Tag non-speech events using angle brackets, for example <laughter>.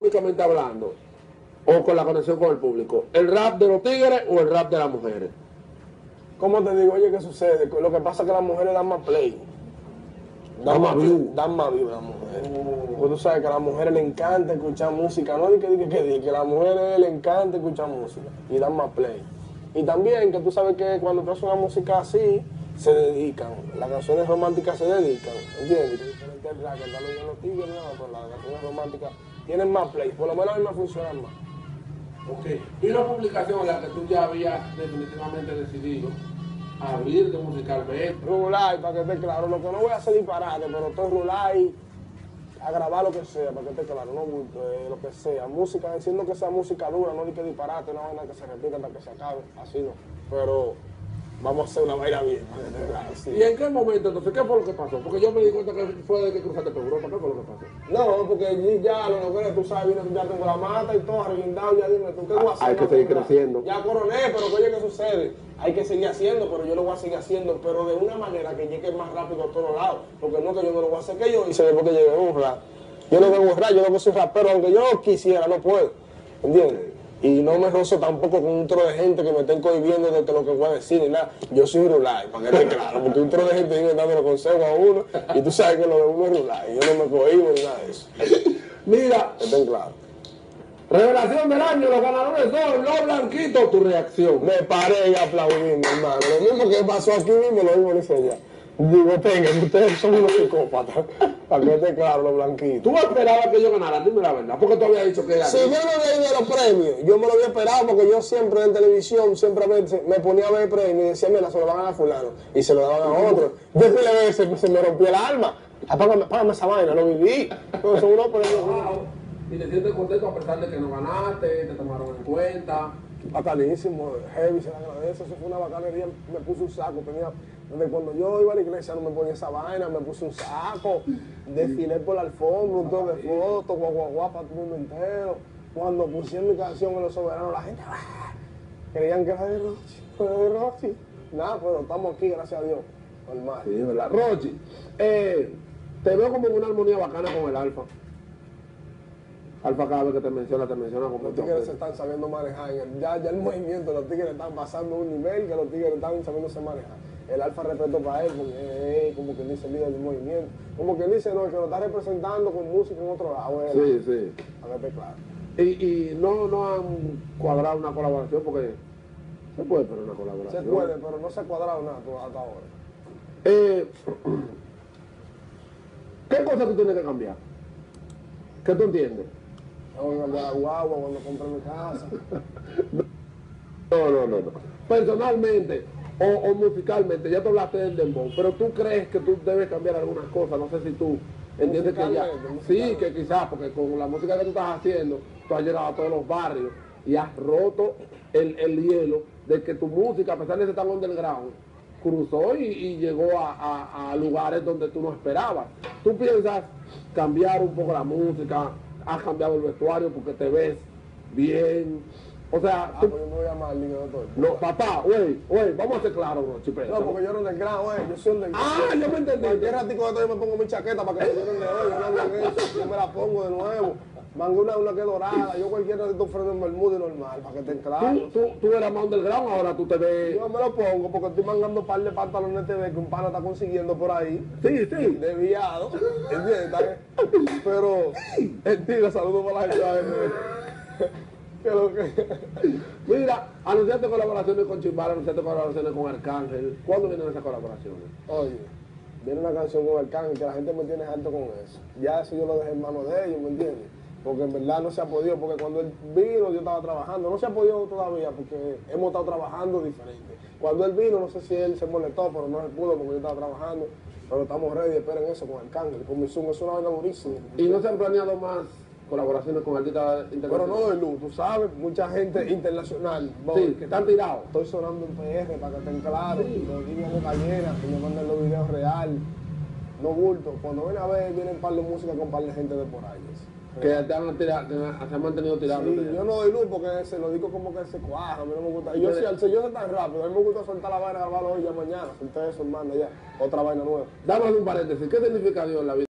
públicamente hablando, o con la conexión con el público, el rap de los tigres o el rap de las mujeres. ¿Cómo te digo? Oye, ¿qué sucede? Lo que pasa es que las mujeres dan más play. Dan más view. Dan más view las mujeres. Pues tú sabes que a las mujeres les encanta escuchar música. No di que diga que di, que a las mujeres les encanta escuchar música. Y dan más play. Y también que tú sabes que cuando tú haces una música así, se dedican. Las canciones románticas se dedican. ¿Entiendes? Diferente al rap, que tal vez los tigres, no, pero las canciones románticas tienen más play. Por lo menos a mí me funcionan más. Ok. Y una publicación en la que tú ya habías definitivamente decidido abrirte musicalmente. Rulay, para que esté claro. Lo que no voy a hacer disparate, pero estoy rulay a grabar lo que sea, para que esté claro, no bulto, eh, lo que sea. Música, diciendo que sea música dura, no ni que disparate, una vaina que se repita hasta que se acabe, así no. Pero vamos a hacer una vaina bien, sí. ¿Y en qué momento entonces? ¿Qué fue lo que pasó? Porque yo me di cuenta que fue de que cruzaste por Europa. ¿Qué fue lo que pasó? No, porque allí ya lo logré, tú sabes, vine, ya tengo la mata y todo arreglindado, ya dime tú, ¿qué voy a hacer? Hay que seguir creciendo. Ya coroné, pero que oye, ¿qué sucede? Hay que seguir haciendo, pero yo lo voy a seguir haciendo, pero de una manera que llegue más rápido a todos lados, porque no que yo no lo voy a hacer que yo hice después que llegué a un rap. Yo no vengo a rap, yo no soy rapero, aunque yo quisiera, no puedo, ¿entiendes? Y no me rozo tampoco con un tro de gente que me estén cohibiendo de que lo que voy a decir ni nada. Yo soy rulay, para que esté claro, porque un tro de gente viene dando consejos a uno y tú sabes que lo de uno es rulay. Yo no me cohibo ni nada de eso. Mira, estén claros. revelación del año, los ganadores son los blanquitos. Tu reacción. Me paré y aplaudí, hermano. Lo mismo que pasó aquí mismo, lo mismo lo hice allá. Digo, tengan, ustedes son unos psicópatas. Para que esté claro, los blanquitos. ¿Tú esperabas que yo ganara? Dime la verdad. Porque tú habías dicho que era. Si yo no había ido a los premios, yo me lo había esperado porque yo siempre en televisión, siempre me, me ponía a ver premios y decía, mira, se lo van a dar a fulano. Y se lo daban a otro. Yo fui a ver, se, me rompió el alma. Apágame, apágame esa vaina, lo viví. Pero son unos premios Wow. Y te sientes contento a pesar de que no ganaste, te tomaron en cuenta. bacanísimo, heavy, se le agradece. Eso fue una bacanería. Me puse un saco, tenía. Desde cuando yo iba a la iglesia no me ponía esa vaina, me puse un saco, desfilé por la alfombra, un todo de fotos, guau, para todo el mundo entero. Cuando pusieron mi canción en Los Soberanos, la gente ¡ah! creían que era de Rochi, era de Rochi. Nada, pero estamos aquí, gracias a Dios. Normal. Sí, ¿verdad? Rochi, eh, te veo como una armonía bacana con el Alfa. Alfa cada vez que te menciona, te menciona como Los tigres se están sabiendo manejar. ya, ya el movimiento, los tigres están pasando un nivel que los tigres están sabiéndose manejar. El alfa respeto para él, porque es como que dice el líder del movimiento. Como que dice, no, el que lo está representando con música en otro lado. es. Sí, sí. A ver, esté claro. Y, y no, no han cuadrado una colaboración porque se puede, pero una Se colaboración. puede, pero no se ha cuadrado nada hasta ahora. Eh, ¿Qué cosas tú tienes que cambiar? ¿Qué tú entiendes? Tengo que cambiar la guagua cuando compre mi casa. <laughs> No, no, no, no. Personalmente o, o musicalmente, ya te hablaste del dembow, pero tú crees que tú debes cambiar algunas cosas. No sé si tú entiendes que ya. Sí, que quizás, porque con la música que tú estás haciendo, tú has llegado a todos los barrios y has roto el, el hielo de que tu música, a pesar de ser tan underground, cruzó y, y llegó a, a- a lugares donde tú no esperabas. Tú piensas cambiar un poco la música, has cambiado el vestuario porque te ves bien. O sea, Ah, tú- pues yo me voy a llamar, no, papá, güey, güey, vamos a ser claros, bro, chipeta. No, porque yo no underground, güey. Yo soy underground. Ah, yo me entendí. Cualquier ratico de esto yo me pongo mi chaqueta para que se miren de hoy. Yo no en eso. Yo me la pongo de nuevo. Mangué una, una que es dorada. Yo cualquier ratito freno en Bermuda y normal, para que estén claros. Tú, tú, tú eras más underground, ahora tú te ves... Yo me lo pongo porque estoy mangando un par de pantalones TV que un pana está consiguiendo por ahí. Sí, sí. Desviado. ¿Entiendes? <laughs> Pero, mentira, saludos para la gente. <laughs> Mira, anunciaste colaboraciones con Chimbala, anunciaste colaboraciones con Arcángel. ¿Cuándo vienen esas colaboraciones? Oye, viene una canción con el can que la gente me tiene harto con eso. Ya eso yo lo dejé en manos de ellos, ¿me entiendes? Porque en verdad no se ha podido, porque cuando él vino yo estaba trabajando. No se ha podido todavía porque hemos estado trabajando diferente. Cuando él vino, no sé si él se molestó, pero no se pudo porque yo estaba trabajando. Pero estamos ready, esperen eso con el cángel, con mi Zoom, es una vaina durísima. ¿Y no se han planeado más colaboraciones con artistas Pero internacionales? no de luz, tú sabes, mucha gente internacional. Sí, que están tirados. Estoy sonando en PR para que estén claros. Los niños de Cayena, que me mandan los videos real. No bulto. Cuando ven a ver, vienen un par de música con un par de gente de por ahí. Que te han, tirado, te han- mantenido tirados. Sí, yo no doy luz porque se lo digo como que se cuaja, a mí no me gusta. Y yo sí, al es tan rápido, a mí me gusta soltar la vaina, grabarlo hoy ya mañana, solté eso, hermano, ya, otra vaina nueva. Dame un paréntesis. ¿Qué significa Dios en la vida?